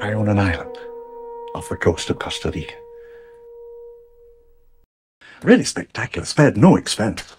I own an island off the coast of Costa Rica. Really spectacular, spared no expense.